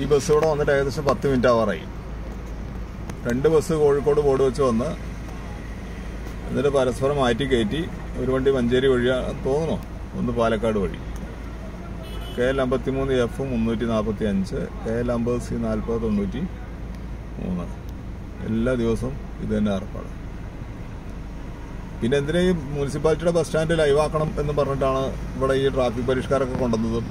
ഈ ബസ് ഇവിടെ വന്നിട്ട് ഏകദേശം പത്ത് മിനിറ്റ് ആവാറായി രണ്ട് ബസ് കോഴിക്കോട് ബോർഡ് വെച്ച് വന്ന് എന്നിട്ട് പരസ്പരം മാറ്റി കയറ്റി ഒരു വണ്ടി മഞ്ചേരി വഴിയാണ് തോന്നണോ ഒന്ന് പാലക്കാട് വഴി. കെ എൽ അമ്പത്തിമൂന്ന് എഫ് മുന്നൂറ്റി നാൽപ്പത്തി അഞ്ച് കെ എൽ അമ്പത് സി നാൽപ്പത് തൊണ്ണൂറ്റി മൂന്ന്. എല്ലാ ദിവസവും ഇത് തന്നെ ഏർപ്പാട്. പിന്നെ എന്തിനാ ഈ മുനിസിപ്പാലിറ്റിയുടെ ബസ് സ്റ്റാൻഡ് ലൈവാക്കണം എന്ന് പറഞ്ഞിട്ടാണ് ഇവിടെ ഈ ട്രാഫിക് പരിഷ്കാരമൊക്കെ കൊണ്ടുവന്നതും?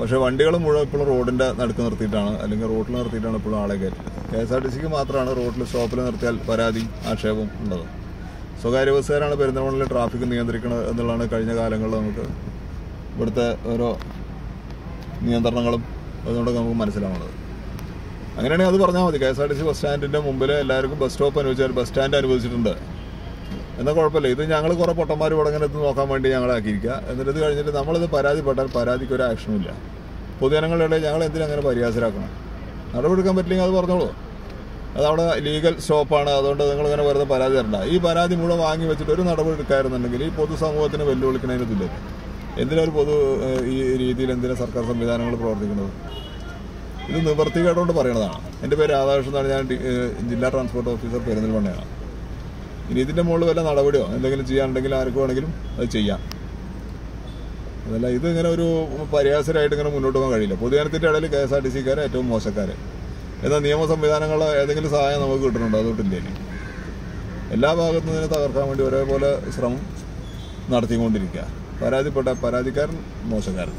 പക്ഷെ വണ്ടികൾ മുഴുവൻ ഇപ്പോഴും റോഡിന്റെ നടുക്ക് നിർത്തിയിട്ടാണ് അല്ലെങ്കിൽ റോഡിൽ നിർത്തിയിട്ടാണ് ഇപ്പോഴും ആളെ കയറ്റുന്നത് കെ എസ് ആർ ടി സിക്ക് മാത്രമാണ് റോഡിൽ സ്റ്റോപ്പിൽ നിർത്തിയാൽ പരാതി ആക്ഷേപം ഉള്ളത്. സ്വകാര്യ ബസ്സുകാരാണ് പെരുന്തൽമണ്ണിൽ ട്രാഫിക് നിയന്ത്രിക്കുന്നത് എന്നുള്ളതാണ് കഴിഞ്ഞ കാലങ്ങളിൽ നമുക്ക് ഇവിടുത്തെ ഓരോ നിയന്ത്രണങ്ങളും അതുകൊണ്ടൊക്കെ നമുക്ക് മനസ്സിലാവുന്നത്. അങ്ങനെയാണെങ്കിൽ അത് പറഞ്ഞാൽ മതി. K S R T C bus സ്റ്റാൻഡിന്റെ മുമ്പിൽ എല്ലാവർക്കും ബസ് സ്റ്റോപ്പ് അനുവദിച്ചാൽ ബസ് സ്റ്റാൻഡ് അനുവദിച്ചിട്ടുണ്ട്. എന്നാൽ കുഴപ്പമില്ല. ഇത് ഞങ്ങൾ കുറേ പൊട്ടന്മാർ ഇവിടെ ഇങ്ങനെ നോക്കാൻ വേണ്ടി ഞങ്ങളാക്കിയിരിക്കുക. എന്നിട്ട് ഇത് കഴിഞ്ഞിട്ട് നമ്മളിത് പരാതിപ്പെട്ടാൽ പരാതിക്ക് ഒരു ആക്ഷനും ഇല്ല പൊതുജനങ്ങളുടെ ഞങ്ങൾ എന്തിനും അങ്ങനെ പരിഹാസരാക്കണം നടപടിയെടുക്കാൻ പറ്റില്ലെങ്കിൽ അത് പറഞ്ഞോളൂ. അതവിടെ ലീഗൽ സ്റ്റോപ്പാണ് അതുകൊണ്ട് നിങ്ങൾ ഇങ്ങനെ വെറുതെ പരാതി തരണ്ട. ഈ പരാതി മുഴുവൻ വാങ്ങി വെച്ചിട്ട് ഒരു നടപടി എടുക്കാറുണ്ടെങ്കിൽ ഈ പൊതുസമൂഹത്തിന് വെല്ലുവിളിക്കുന്നതിന് തുല്യം എന്തിനാ ഒരു പൊതു ഈ രീതിയിൽ എന്തിനാ സർക്കാർ സംവിധാനങ്ങൾ പ്രവർത്തിക്കുന്നത്? ഇത് നിവർത്തികേടുകൊണ്ട് പറയണതാണ്. എന്റെ പേര് രാധാകൃഷ്ണൻ എന്നാണ്. ഞാൻ ജില്ലാ ട്രാൻസ്പോർട്ട് ഓഫീസർ പെരുന്തൽമണ്ണയാണ്. ഇനി ഇതിന്റെ മുകളിൽ വല്ല നടപടിയോ എന്തെങ്കിലും ചെയ്യാനുണ്ടെങ്കിൽ ആർക്ക് വേണമെങ്കിലും അത് ചെയ്യാം. അതല്ല ഇത് ഇങ്ങനെ ഒരു പരിഹാസരായിട്ട് ഇങ്ങനെ മുന്നോട്ട് പോകാൻ കഴിയില്ല. പൊതുജനത്തിന്റെ ഇടയിൽ കെ എസ് ആർ ടി സിക്കാരെ ഏറ്റവും മോശക്കാരെ. എന്നാൽ നിയമ സംവിധാനങ്ങൾ ഏതെങ്കിലും സഹായം നമുക്ക് കിട്ടുന്നുണ്ടോ? അതുകൊണ്ടില്ലേ എല്ലാ ഭാഗത്തു നിന്ന് തകർക്കാൻ വേണ്ടി ഒരേപോലെ ശ്രമം നടത്തിക്കൊണ്ടിരിക്കുക. പരാതിപ്പെട്ട പരാതിക്കാരൻ മോശക്കാരൻ.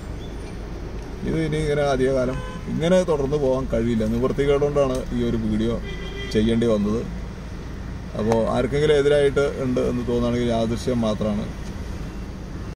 ഇത് ഇനി ഇങ്ങനെ അധികകാലം ഇങ്ങനെ തുടർന്ന് പോകാൻ കഴിയില്ല. നിവൃത്തികേടുകൊണ്ടാണ് ഈ ഒരു വീഡിയോ ചെയ്യേണ്ടി വന്നത്. അപ്പോൾ ആർക്കെങ്കിലും എതിരായിട്ട് ഉണ്ട് എന്ന് തോന്നുകയാണെങ്കിൽ യാദൃശ്യം മാത്രമാണ്